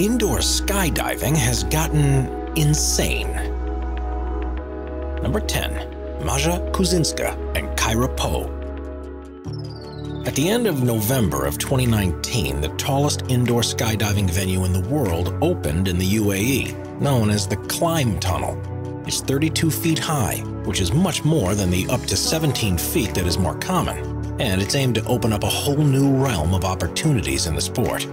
indoor skydiving has gotten insane. Number 10. Maja Kuczynska and Kyra Poh. At the end of November of 2019, the tallest indoor skydiving venue in the world opened in the UAE, known as the CLYMB Tunnel. It's 32 feet high, which is much more than the up to 17 feet that is more common, and it's aimed to open up a whole new realm of opportunities in the sport.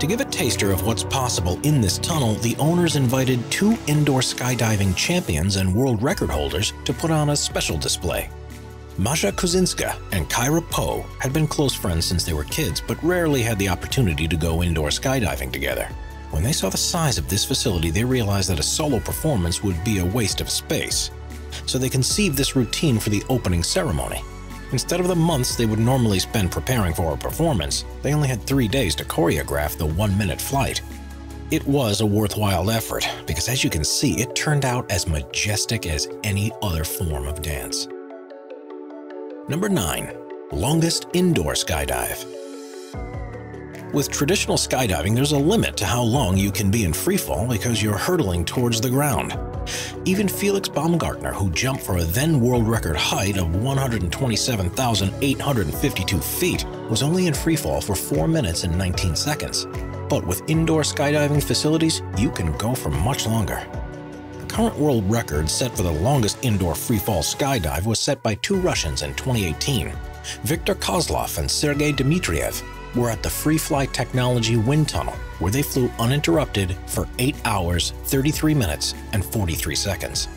To give a taster of what's possible in this tunnel, the owners invited two indoor skydiving champions and world record holders to put on a special display. Maja Kuczynska and Kyra Poh had been close friends since they were kids, but rarely had the opportunity to go indoor skydiving together. When they saw the size of this facility, they realized that a solo performance would be a waste of space. So they conceived this routine for the opening ceremony. Instead of the months they would normally spend preparing for a performance, they only had three days to choreograph the one minute flight. It was a worthwhile effort because, as you can see, it turned out as majestic as any other form of dance. Number 9. Longest Indoor Skydive With traditional skydiving, there's a limit to how long you can be in freefall because you're hurtling towards the ground. Even Felix Baumgartner, who jumped for a then world record height of 127,852 feet, was only in freefall for 4 minutes and 19 seconds. But with indoor skydiving facilities, you can go for much longer. The current world record set for the longest indoor freefall skydive was set by two Russians in 2018. Viktor Kozlov and Sergei Dmitriev were at the FreeFly Technology Wind Tunnel, where they flew uninterrupted for 8 hours, 33 minutes, and 43 seconds.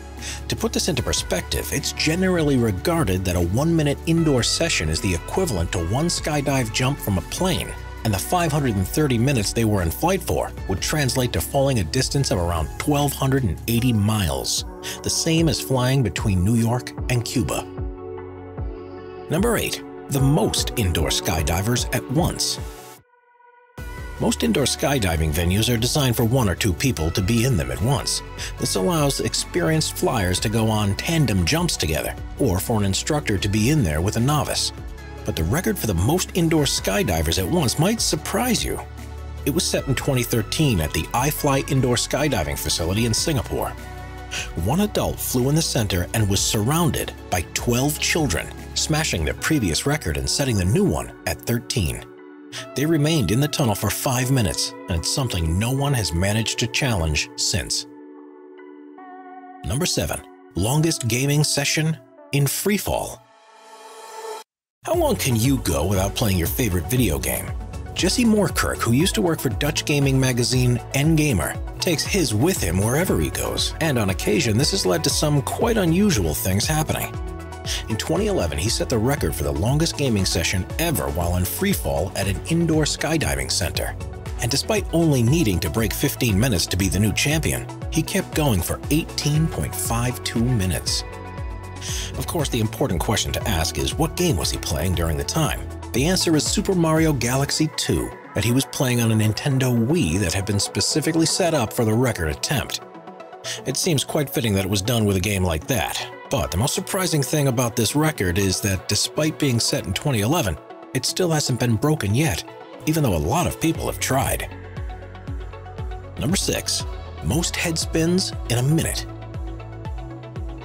To put this into perspective, it's generally regarded that a one minute indoor session is the equivalent to one skydive jump from a plane, and the 530 minutes they were in flight for would translate to falling a distance of around 1,280 miles, the same as flying between New York and Cuba. Number 8 the most indoor skydivers at once. Most indoor skydiving venues are designed for one or two people to be in them at once. This allows experienced flyers to go on tandem jumps together, or for an instructor to be in there with a novice. But the record for the most indoor skydivers at once might surprise you. It was set in 2013 at the iFly Indoor Skydiving Facility in Singapore. One adult flew in the center and was surrounded by 12 children, smashing their previous record and setting the new one at 13. They remained in the tunnel for five minutes, and it's something no one has managed to challenge since. Number 7. Longest gaming session in freefall. How long can you go without playing your favorite video game? Jesse Moerkerk, who used to work for Dutch gaming magazine N-Gamer, takes his with him wherever he goes, and on occasion this has led to some quite unusual things happening. In 2011, he set the record for the longest gaming session ever while in freefall at an indoor skydiving center. And despite only needing to break 15 minutes to be the new champion, he kept going for 18.52 minutes. Of course, the important question to ask is what game was he playing during the time? The answer is Super Mario Galaxy 2, that he was playing on a Nintendo Wii that had been specifically set up for the record attempt. It seems quite fitting that it was done with a game like that, but the most surprising thing about this record is that despite being set in 2011, it still hasn't been broken yet, even though a lot of people have tried. Number 6. Most head spins in a minute.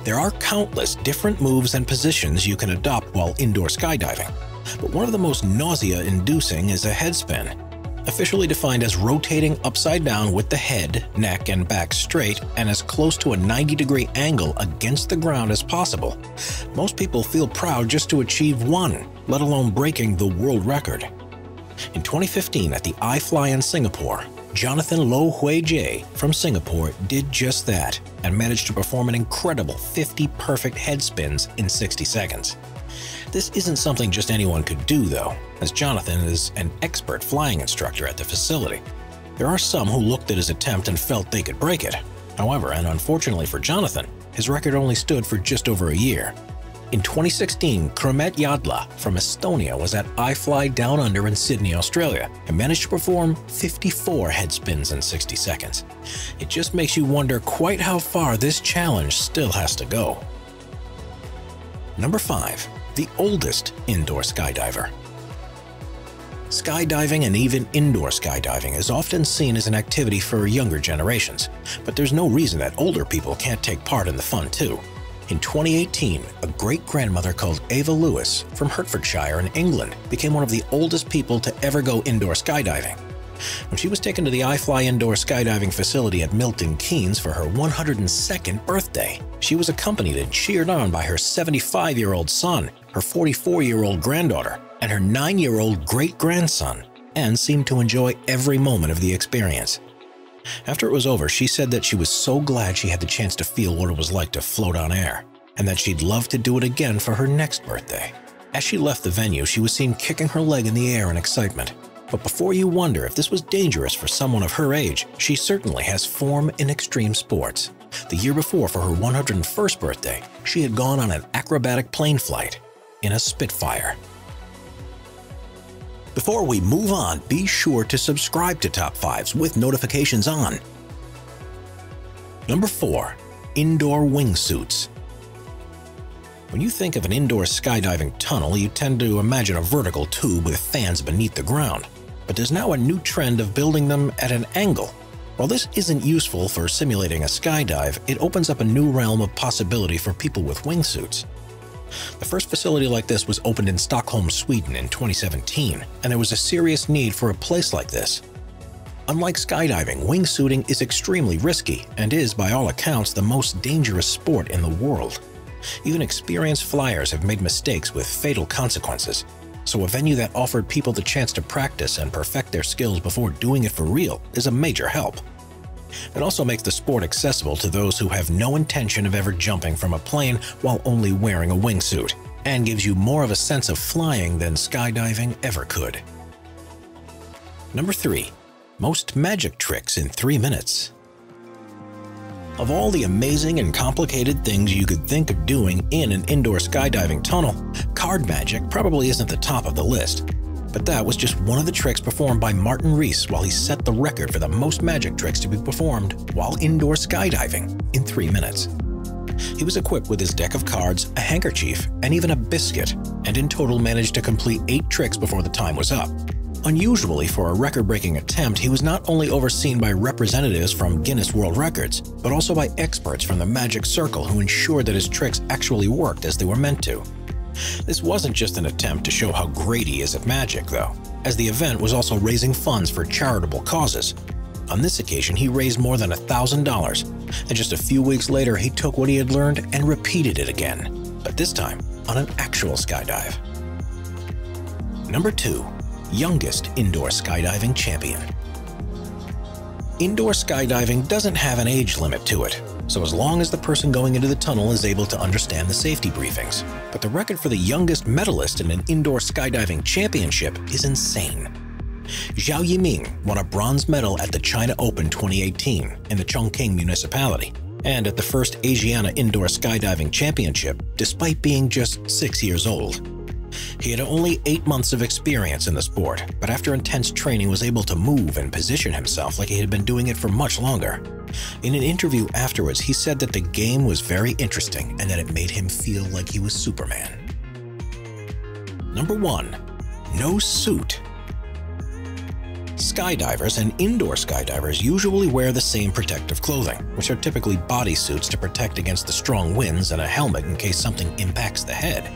There are countless different moves and positions you can adopt while indoor skydiving, but one of the most nausea-inducing is a head spin, officially defined as rotating upside down with the head, neck, and back straight and as close to a 90 degree angle against the ground as possible. Most people feel proud just to achieve one, let alone breaking the world record. In 2015 at the iFly in Singapore, Jonathan Lo Hui Jie from Singapore did just that and managed to perform an incredible 50 perfect head spins in 60 seconds. This isn't something just anyone could do, though, as Jonathan is an expert flying instructor at the facility. There are some who looked at his attempt and felt they could break it. However, and unfortunately for Jonathan, his record only stood for just over a year. In 2016, Kermet Yadla from Estonia was at iFly Down Under in Sydney, Australia, and managed to perform 54 head spins in 60 seconds. It just makes you wonder quite how far this challenge still has to go. Number 5 the oldest indoor skydiver. Skydiving and even indoor skydiving is often seen as an activity for younger generations, but there's no reason that older people can't take part in the fun too. In 2018, a great-grandmother called Ava Lewis from Hertfordshire in England became one of the oldest people to ever go indoor skydiving. When she was taken to the iFly indoor skydiving facility at Milton Keynes for her 102nd birthday, she was accompanied and cheered on by her 75-year-old son, her 44-year-old granddaughter, and her 9-year-old great-grandson, and seemed to enjoy every moment of the experience. After it was over, she said that she was so glad she had the chance to feel what it was like to float on air, and that she'd love to do it again for her next birthday. As she left the venue, she was seen kicking her leg in the air in excitement. But before you wonder if this was dangerous for someone of her age, she certainly has form in extreme sports. The year before, for her 101st birthday, she had gone on an acrobatic plane flight in a Spitfire. Before we move on, be sure to subscribe to Top Fives with notifications on. Number 4. Indoor Wingsuits When you think of an indoor skydiving tunnel, you tend to imagine a vertical tube with fans beneath the ground but there's now a new trend of building them at an angle. While this isn't useful for simulating a skydive, it opens up a new realm of possibility for people with wingsuits. The first facility like this was opened in Stockholm, Sweden in 2017, and there was a serious need for a place like this. Unlike skydiving, wingsuiting is extremely risky and is, by all accounts, the most dangerous sport in the world. Even experienced flyers have made mistakes with fatal consequences, so a venue that offered people the chance to practice and perfect their skills before doing it for real is a major help. It also makes the sport accessible to those who have no intention of ever jumping from a plane while only wearing a wingsuit, and gives you more of a sense of flying than skydiving ever could. Number 3. Most magic tricks in 3 minutes of all the amazing and complicated things you could think of doing in an indoor skydiving tunnel, card magic probably isn't the top of the list. But that was just one of the tricks performed by Martin Rees while he set the record for the most magic tricks to be performed while indoor skydiving in three minutes. He was equipped with his deck of cards, a handkerchief, and even a biscuit, and in total managed to complete eight tricks before the time was up. Unusually for a record-breaking attempt, he was not only overseen by representatives from Guinness World Records, but also by experts from the Magic Circle who ensured that his tricks actually worked as they were meant to. This wasn't just an attempt to show how great he is at magic, though, as the event was also raising funds for charitable causes. On this occasion, he raised more than $1,000, and just a few weeks later, he took what he had learned and repeated it again, but this time on an actual skydive. Number 2 youngest indoor skydiving champion. Indoor skydiving doesn't have an age limit to it, so as long as the person going into the tunnel is able to understand the safety briefings. But the record for the youngest medalist in an indoor skydiving championship is insane. Zhao Yiming won a bronze medal at the China Open 2018 in the Chongqing municipality and at the first Asiana Indoor Skydiving Championship despite being just six years old. He had only eight months of experience in the sport, but after intense training was able to move and position himself like he had been doing it for much longer. In an interview afterwards, he said that the game was very interesting and that it made him feel like he was Superman. Number 1. No suit Skydivers and indoor skydivers usually wear the same protective clothing, which are typically bodysuits to protect against the strong winds and a helmet in case something impacts the head.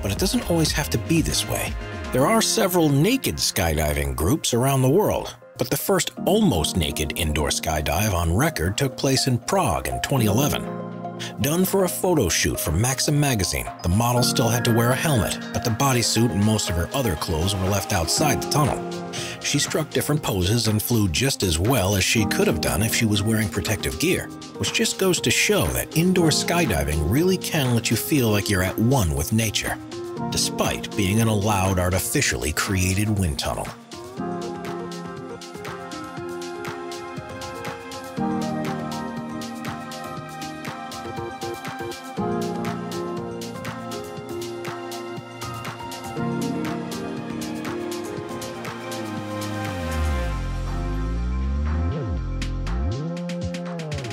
But it doesn't always have to be this way. There are several naked skydiving groups around the world, but the first almost naked indoor skydive on record took place in Prague in 2011. Done for a photo shoot for Maxim magazine, the model still had to wear a helmet, but the bodysuit and most of her other clothes were left outside the tunnel. She struck different poses and flew just as well as she could have done if she was wearing protective gear, which just goes to show that indoor skydiving really can let you feel like you're at one with nature, despite being in a loud artificially created wind tunnel.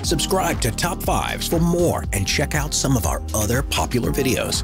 Subscribe to Top Fives for more and check out some of our other popular videos.